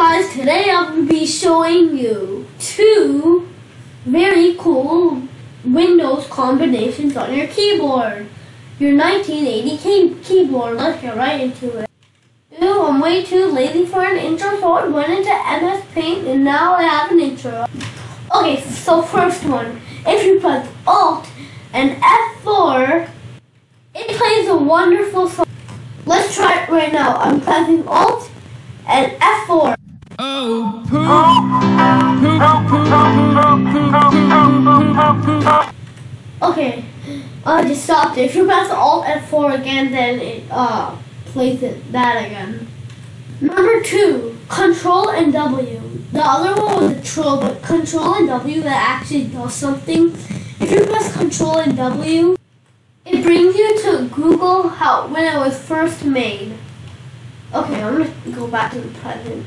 Guys, today I'm going to be showing you two very cool Windows combinations on your keyboard. Your 1980 key keyboard. Let's get right into it. Ew, I'm way too lazy for an intro, so I went into MS Paint and now I have an intro. Okay, so first one. If you press Alt and F4, it plays a wonderful song. Let's try it right now. I'm pressing Alt and F4. Okay, I just stopped it. If you press Alt F4 again, then it uh plays it that again. Number two, Control and W. The other one was a troll, but Control and W that actually does something. If you press Control and W, it brings you to Google how when it was first made. Okay, I'm gonna go back to the present.